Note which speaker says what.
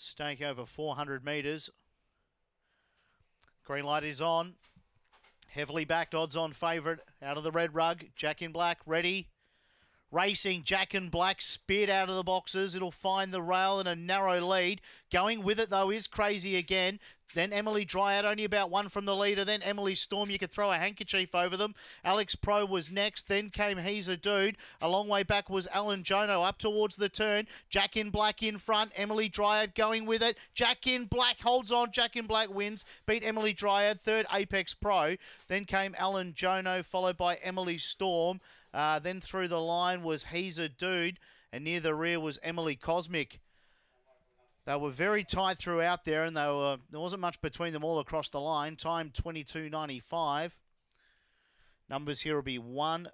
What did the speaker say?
Speaker 1: Stake over 400 metres. Green light is on. Heavily backed, odds on favourite out of the red rug. Jack in black, ready. Racing Jack in Black speared out of the boxes. It'll find the rail in a narrow lead. Going with it though is crazy again. Then Emily Dryad only about one from the leader. Then Emily Storm. You could throw a handkerchief over them. Apex Pro was next. Then came He's a Dude. A long way back was Alan Jono up towards the turn. Jack in Black in front. Emily Dryad going with it. Jack in Black holds on. Jack in Black wins. Beat Emily Dryad. Third Apex Pro. Then came Alan Jono followed by Emily Storm. Uh, then through the line was He's a Dude, and near the rear was Emily Cosmic. They were very tight throughout there, and they were, there wasn't much between them all across the line. Time 22.95. Numbers here will be 1,